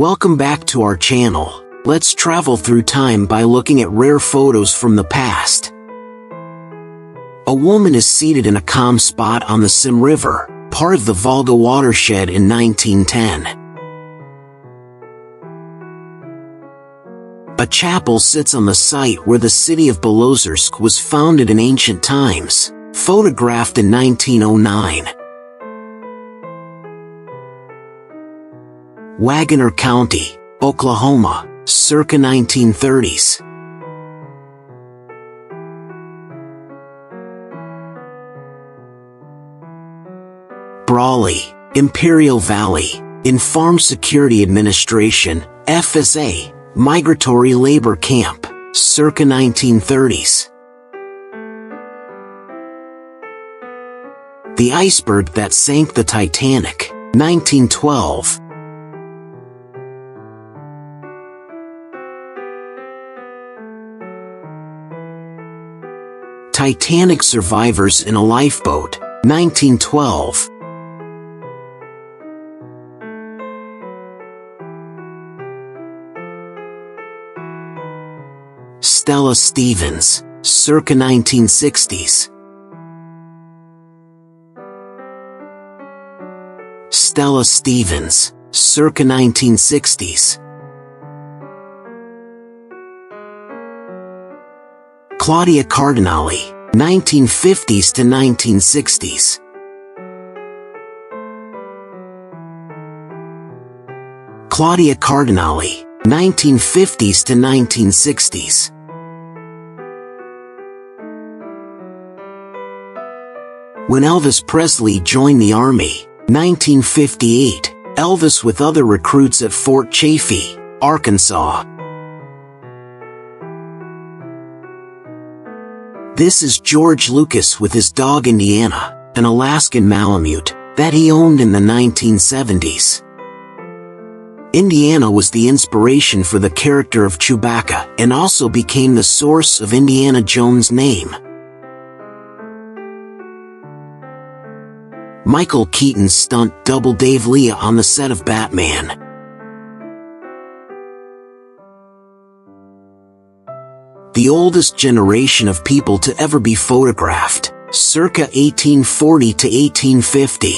Welcome back to our channel. Let's travel through time by looking at rare photos from the past. A woman is seated in a calm spot on the Sim River, part of the Volga watershed in 1910. A chapel sits on the site where the city of Belozersk was founded in ancient times, photographed in 1909. Wagoner County, Oklahoma, circa 1930s. Brawley, Imperial Valley, in Farm Security Administration, FSA, Migratory Labor Camp, circa 1930s. The iceberg that sank the Titanic, 1912. Titanic survivors in a lifeboat, 1912. Stella Stevens, circa 1960s. Stella Stevens, circa 1960s. Claudia Cardinale, 1950s to 1960s. Claudia Cardinale, 1950s to 1960s. When Elvis Presley joined the Army, 1958, Elvis with other recruits at Fort Chaffee, Arkansas. This is George Lucas with his dog Indiana, an Alaskan Malamute, that he owned in the 1970s. Indiana was the inspiration for the character of Chewbacca and also became the source of Indiana Jones' name. Michael Keaton's stunt double Dave Lea on the set of Batman. The oldest generation of people to ever be photographed, circa 1840 to 1850.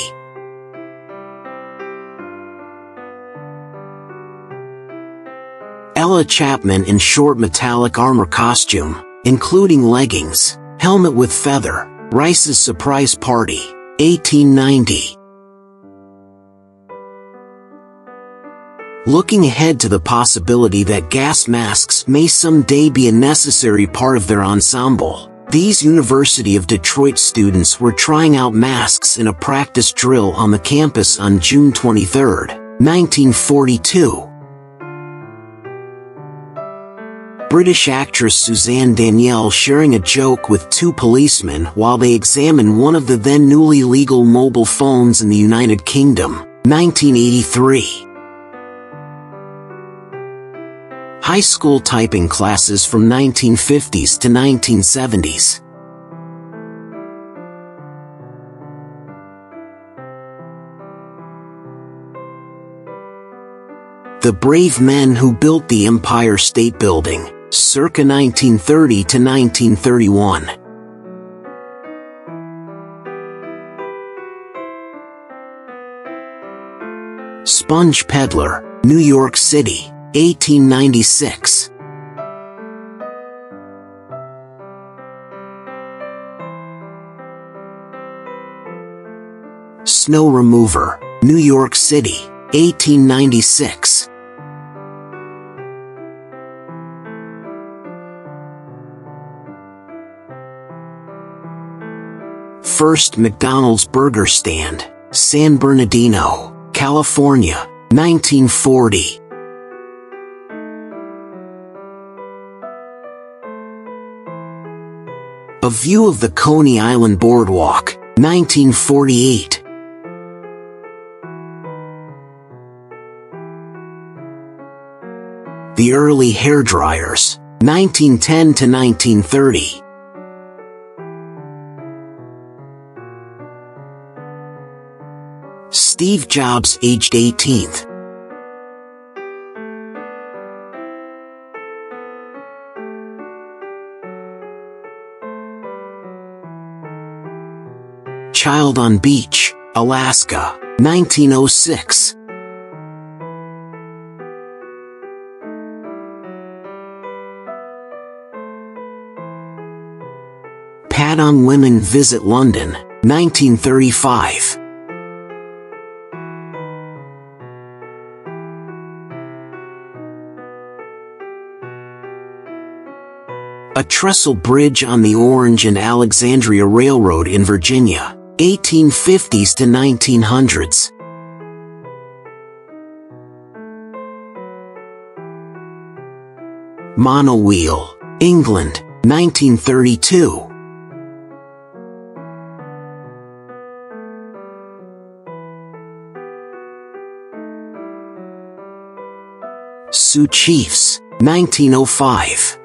Ella Chapman in short metallic armor costume, including leggings, helmet with feather, Rice's surprise party, 1890. Looking ahead to the possibility that gas masks may someday be a necessary part of their ensemble, these University of Detroit students were trying out masks in a practice drill on the campus on June 23, 1942. British actress Suzanne Danielle sharing a joke with two policemen while they examine one of the then newly legal mobile phones in the United Kingdom, 1983. High school typing classes from 1950s to 1970s. The brave men who built the Empire State Building, circa 1930 to 1931. Sponge Peddler, New York City. 1896. Snow Remover, New York City, 1896. First McDonald's burger stand, San Bernardino, California, 1940. A View of the Coney Island Boardwalk, 1948. The Early Hairdryers, 1910 to 1930. Steve Jobs aged 18th. Child on Beach, Alaska, 1906. Padang Women Visit London, 1935. A trestle bridge on the Orange and Alexandria Railroad in Virginia, 1850s to 1900s. Monowheel, England, 1932. Sioux Chiefs, 1905.